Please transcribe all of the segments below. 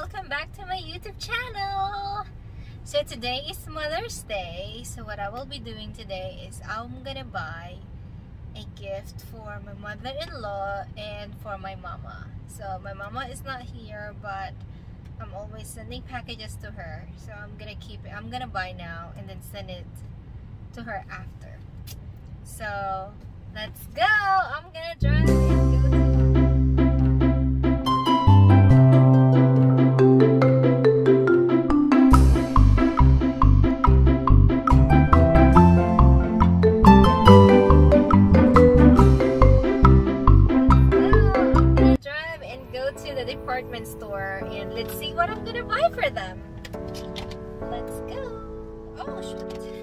welcome back to my YouTube channel. So today is Mother's Day. So what I will be doing today is I'm gonna buy a gift for my mother-in-law and for my mama. So my mama is not here, but I'm always sending packages to her. So I'm gonna keep it. I'm gonna buy now and then send it to her after. So let's go. I'm gonna drive department store and let's see what I'm gonna buy for them. Let's go. Oh shoot.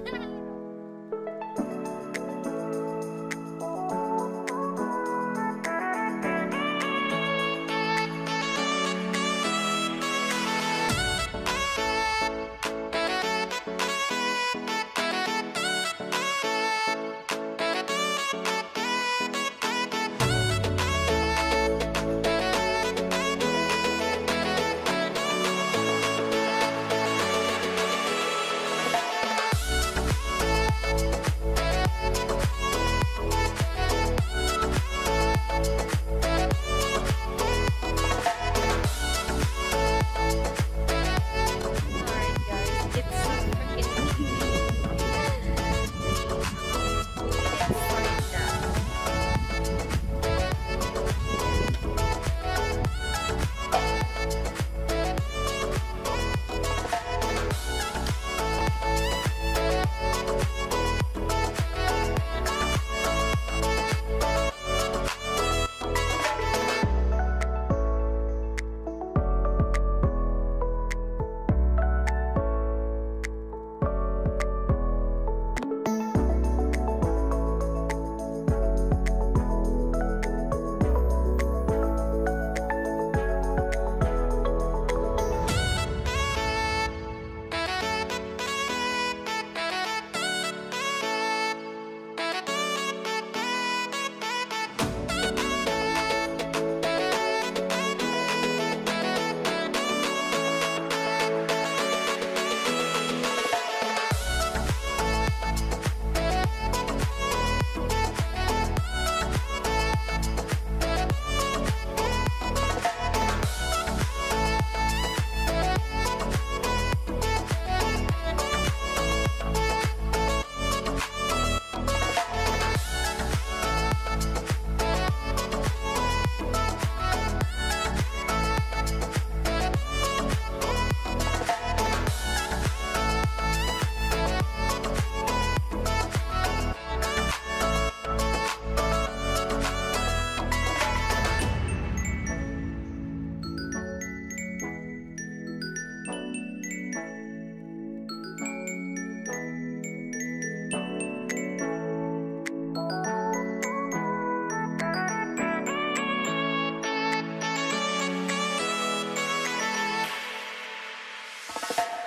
That's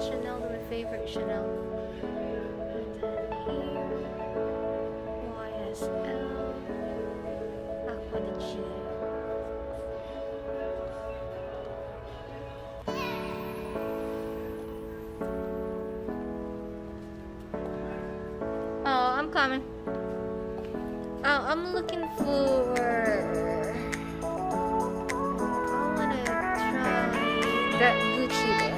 Chanel, my favorite Chanel. YSL. Oh, I'm coming. Oh, I'm looking for. I wanna try that Gucci.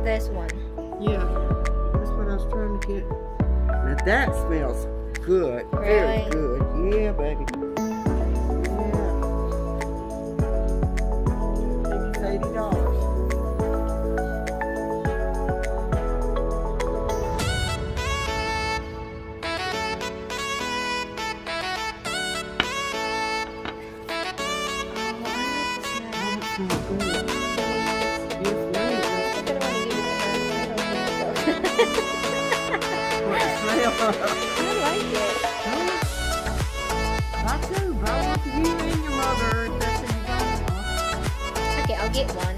About this one? Yeah, that's what I was trying to get. Now that smells good. Really? good. You and your mother. Okay, I'll get one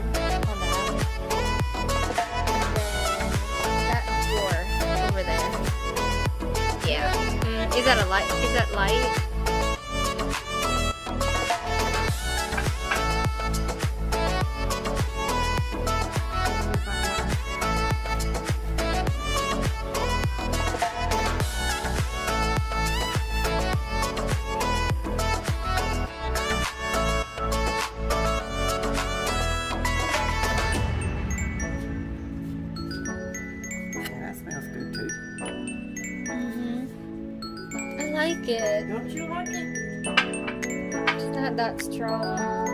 that. Drawer over there. Yeah. Is that a light? Is that light? It. Don't you like it? It's not that strong.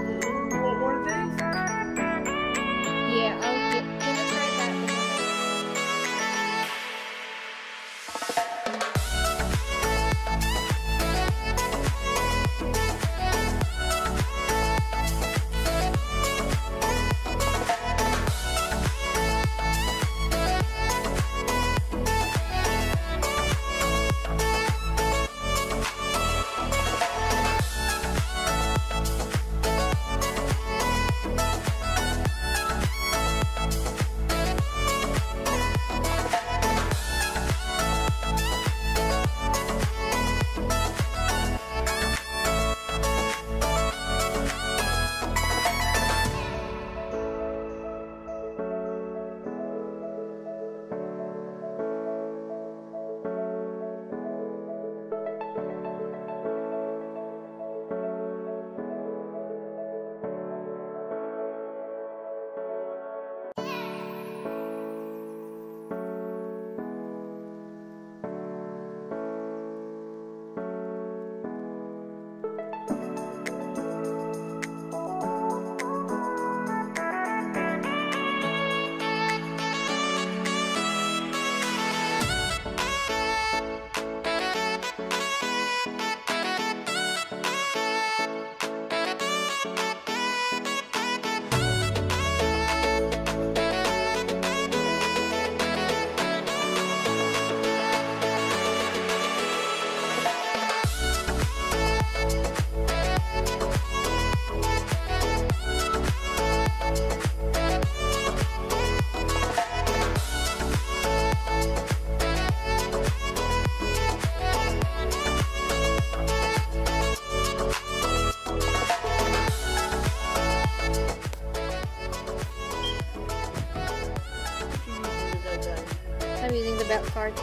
I'm using the Belk card.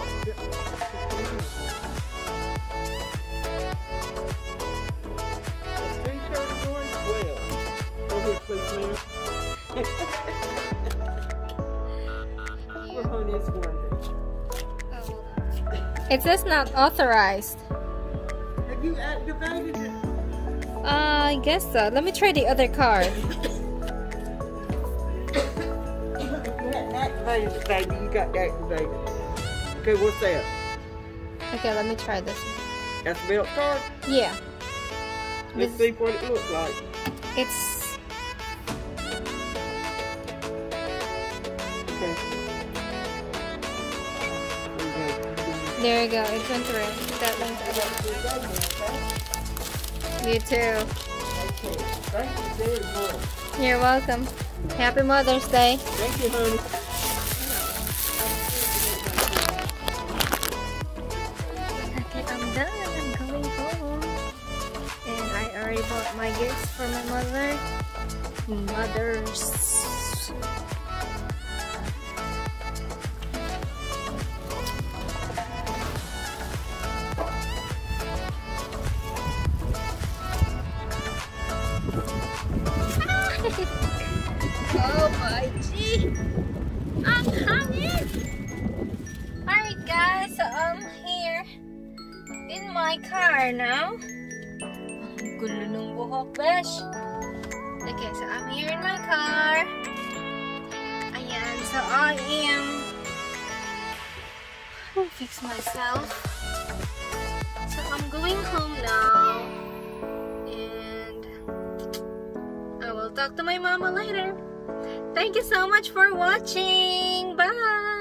Three thirty-one twelve. Go ahead, please, ma'am. We're on this one. It says not authorized. Have you activated it? Uh, I guess so. Let me try the other card. you hadn't activated it, baby, you got activated. Okay, what's that? Okay, let me try this one. That's a Belk card? Yeah, Let's This- see what it looks like. it's Okay. there you go. It's entering. That one's You too. Okay. Thank you very much. You're welcome. Happy Mother's Day. Thank you, honey. My gifts for my mother. Mothers. oh my Gee, um, I'm hanging. Alright guys, so I'm here in my car now. Gulo ng buhok, besh. Okay, so I'm here in my car. Ayan, so I am I'll fix myself. So I'm going home now. And I will talk to my mama later. Thank you so much for watching. Bye.